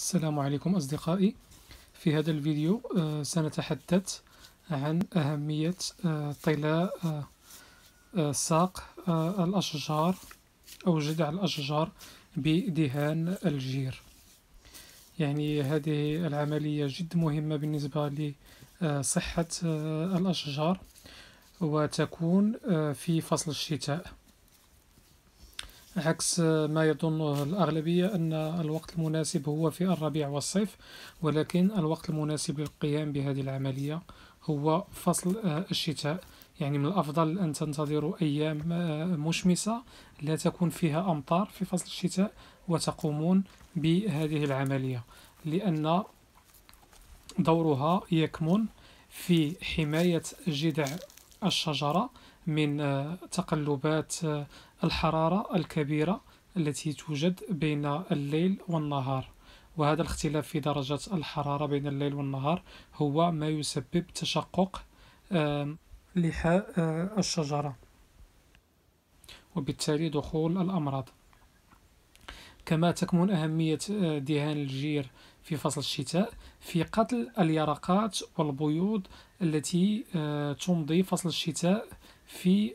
السلام عليكم أصدقائي. في هذا الفيديو آه، سنتحدث عن أهمية آه، طلاء آه، ساق الأشجار أو جذع الأشجار بدهان الجير. يعني هذه العملية جد مهمة بالنسبة لصحة الأشجار وتكون في فصل الشتاء. عكس ما يظنه الأغلبية أن الوقت المناسب هو في الربيع والصيف ولكن الوقت المناسب للقيام بهذه العملية هو فصل آه، الشتاء. يعني من الأفضل أن تنتظروا أيام آه، مشمسة لا تكون فيها أمطار في فصل الشتاء وتقومون بهذه العملية لأن دورها يكمن في حماية جذع الشجرة من آه، تقلبات الحرارة الكبيرة التي توجد بين الليل والنهار. وهذا الاختلاف في درجة الحرارة بين الليل والنهار هو ما يسبب تشقق لحاء الشجرة. وبالتالي دخول الأمراض. كما تكمن أهمية دهان الجير في فصل الشتاء في قتل اليرقات والبيوض التي تمضي فصل الشتاء في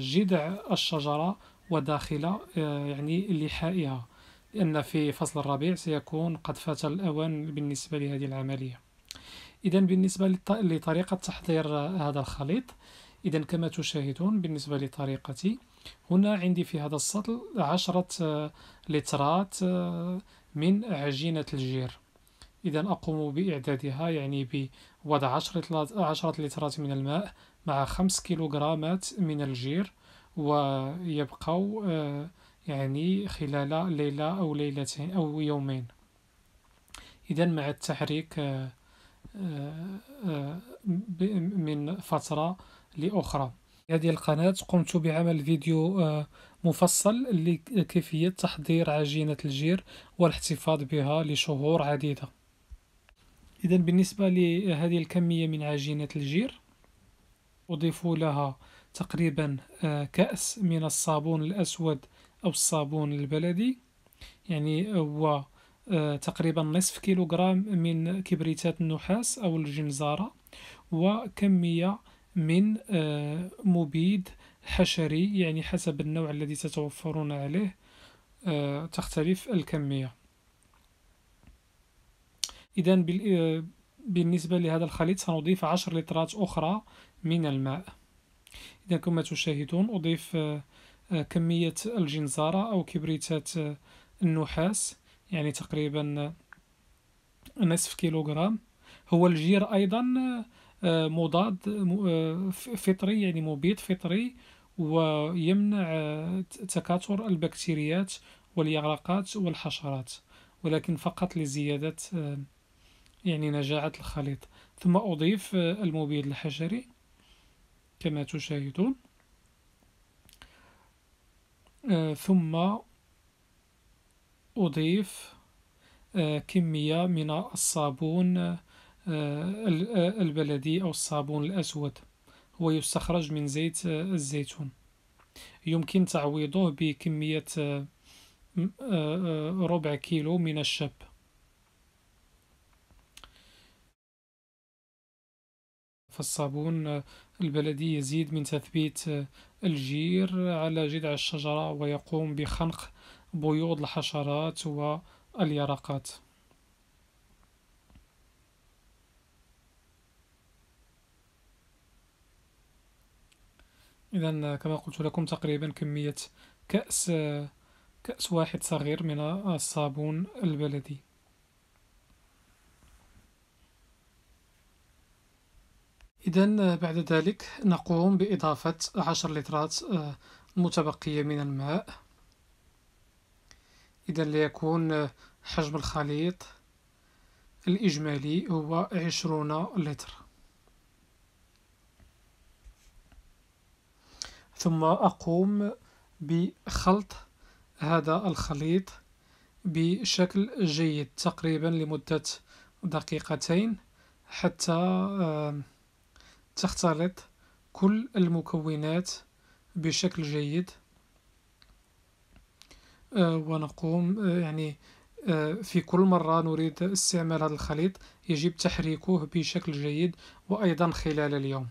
جذع الشجرة وداخل آه، يعني لحائها لأن في فصل الربيع سيكون قد فات الأوان بالنسبة لهذه العملية. إذا بالنسبة لطريقة تحضير هذا الخليط إذا كما تشاهدون بالنسبة لطريقتي هنا عندي في هذا السطل عشرة آه، لترات آه، من عجينة الجير. إذا أقوم بإعدادها يعني بوضع عشرة لترات من الماء مع خمس كيلوغرامات من الجير ويبقوا آه، يعني خلال ليلة أو ليلتين أو يومين. إذا مع التحريك آه، آه، من فترة لأخرى. هذه القناة قمت بعمل فيديو مفصل لكيفية تحضير عجينة الجير والاحتفاظ بها لشهور عديدة. إذا بالنسبة لهذه الكمية من عجينة الجير أضيف لها تقريبا آه، كأس من الصابون الأسود أو الصابون البلدي. يعني هو آه، تقريبا نصف كيلوغرام من كبريتات النحاس أو الجنزارة وكمية من آه، مبيد حشري يعني حسب النوع الذي تتوفرون عليه تختلف الكمية. إذا بالنسبة لهذا الخليط سنضيف عشر لترات أخرى من الماء. إذا كما تشاهدون أضيف آه، آه، كمية الجنزارة أو كبريتات آه، النحاس يعني تقريبا نصف كيلوغرام. هو الجير أيضا مضاد فطري يعني مبيد فطري ويمنع تكاثر البكتيريات واليرقات والحشرات ولكن فقط لزيادة يعني نجاعة الخليط. ثم أضيف المبيد الحشري كما تشاهدون. آه ثم أضيف آه كمية من الصابون آه البلدي أو الصابون الأسود. هو يستخرج من زيت آه، الزيتون. يمكن تعويضه بكمية آه، آه، ربع كيلو من الشب. فالصابون البلدي يزيد من تثبيت الجير على جذع الشجرة ويقوم بخنق بيوض الحشرات واليرقات. إذا كما قلت لكم تقريبا كمية كأس كأس واحد صغير من الصابون البلدي. إذا بعد ذلك نقوم بإضافة عشر لترات آه، متبقية من الماء. إذا ليكون حجم الخليط الإجمالي هو عشرون لتر. ثم أقوم بخلط هذا الخليط بشكل جيد تقريبا لمدة دقيقتين حتى آه، تختلط كل المكونات بشكل جيد. آه، ونقوم آه، يعني في كل مرة نريد استعمال هذا الخليط يجب تحريكه بشكل جيد وأيضا خلال اليوم.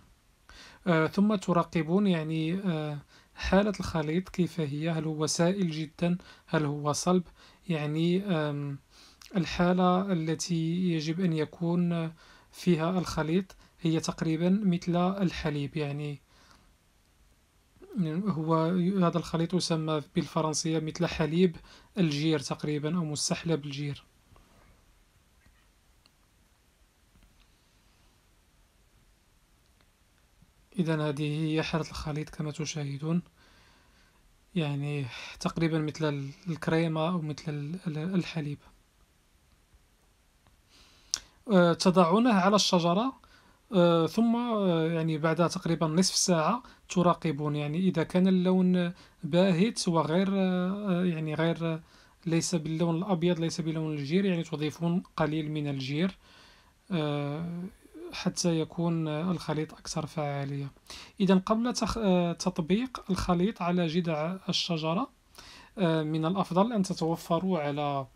ثم تراقبون يعني حالة الخليط كيف هي هل هو سائل جدا هل هو صلب يعني الحالة التي يجب أن يكون فيها الخليط. هي تقريبا مثل الحليب يعني هو هذا الخليط يسمى بالفرنسية مثل حليب الجير تقريبا أو مستحلب الجير. إذا هذه هي حالة الخليط كما تشاهدون. يعني تقريبا مثل الكريمة أو مثل الحليب. آه، تضعونه على الشجرة. آه، ثم آه، يعني بعد تقريبا نصف ساعة تراقبون يعني إذا كان اللون باهت وغير يعني غير ليس باللون الأبيض ليس بلون الجير يعني تضيفون قليل من الجير حتى يكون الخليط أكثر فعالية. إذا قبل تطبيق الخليط على جذع الشجرة من الأفضل أن تتوفروا على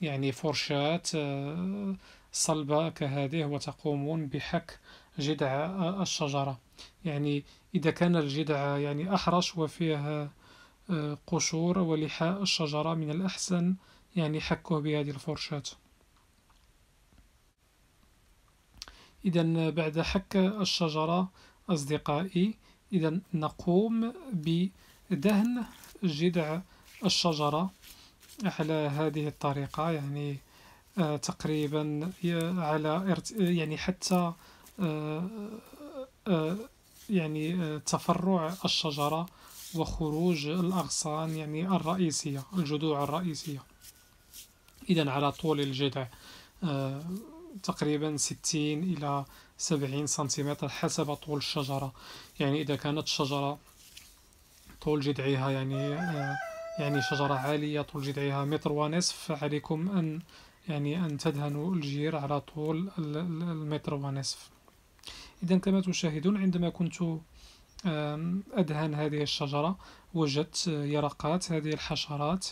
يعني فرشاة صلبة كهذه وتقومون بحك جذع الشجرة. يعني إذا كان الجذع يعني أحرش وفيه آه، قشور ولحاء الشجرة من الأحسن يعني حكه بهذه الفرشاة. إذا بعد حك الشجرة أصدقائي إذا نقوم بدهن جذع الشجرة على هذه الطريقة. يعني تقريبا على يعني حتى آه، آه، يعني تفرع الشجرة وخروج الأغصان يعني الرئيسية الجذوع الرئيسية. إذا على طول الجذع تقريبا ستين إلى سبعين سنتيمتر حسب طول الشجرة. يعني إذا كانت الشجرة طول جذعها يعني يعني شجرة عالية طول جذعها متر ونصف فعليكم أن يعني أن تدهنوا الجير على طول المتر ونصف. إذا كما تشاهدون عندما كنت أدهن هذه الشجرة وجدت يرقات هذه الحشرات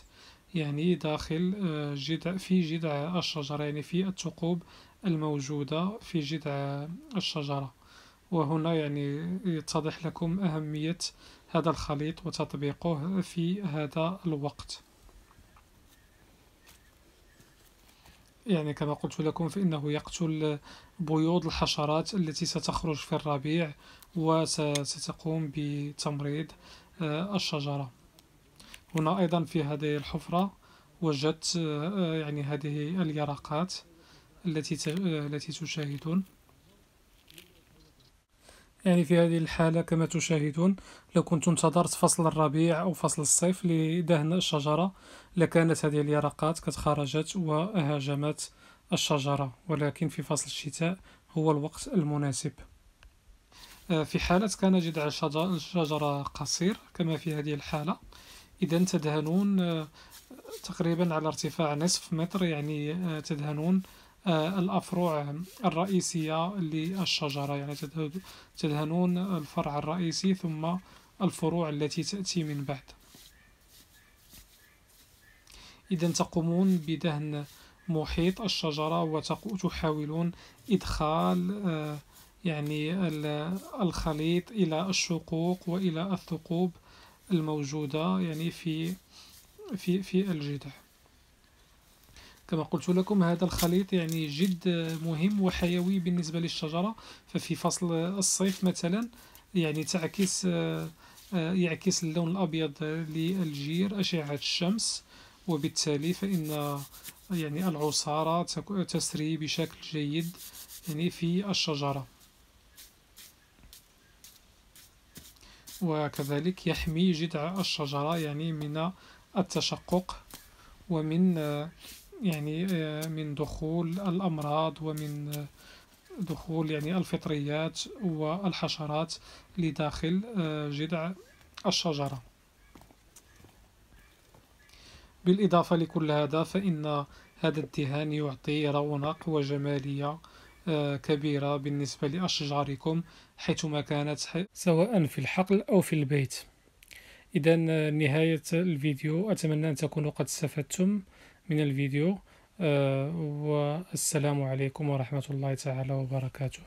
يعني داخل آه، جذع في جذع الشجرة يعني في الثقوب الموجودة في جذع الشجرة. وهنا يعني يتضح لكم أهمية هذا الخليط وتطبيقه في هذا الوقت. يعني كما قلت لكم فإنه يقتل بيوض الحشرات التي ستخرج في الربيع وستقوم بتمريض آه، الشجرة. هنا أيضا في هذه الحفرة وجدت آه، يعني هذه اليرقات التي التي تشاهدون. يعني في هذه الحالة كما تشاهدون لو كنت انتظرت فصل الربيع أو فصل الصيف لدهن الشجرة لكانت هذه اليرقات قد خرجت وهاجمت الشجرة ولكن في فصل الشتاء هو الوقت المناسب. آه، في حالة كان جذع الشجرة قصير كما في هذه الحالة إذا تدهنون آه، تقريبا على ارتفاع نصف متر يعني آه، تدهنون الأفرع الرئيسية للشجرة يعني تدهنون الفرع الرئيسي ثم الفروع التي تأتي من بعد. إذا تقومون بدهن محيط الشجرة وتحاولون إدخال آه، يعني الخليط إلى الشقوق وإلى الثقوب الموجودة يعني في في في الجذع كما قلت لكم هذا الخليط يعني جد مهم وحيوي بالنسبة للشجرة. ففي فصل الصيف مثلا يعني تعكس يعكس اللون الأبيض للجير أشعة الشمس. وبالتالي فإن يعني العصارة تسري بشكل جيد يعني في الشجرة. وكذلك يحمي جذع الشجرة يعني من التشقق ومن يعني آه، من دخول الأمراض ومن آه، دخول يعني الفطريات والحشرات لداخل آه، جذع الشجرة. بالإضافة لكل هذا فإن هذا الدهان يعطي رونق وجمالية كبيرة بالنسبة لأشجاركم حيثما كانت سواء في الحقل أو في البيت. إذا نهاية الفيديو أتمنى أن تكونوا قد استفدتم. من الفيديو. والسلام عليكم ورحمة الله تعالى وبركاته.